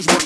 estamos mortos.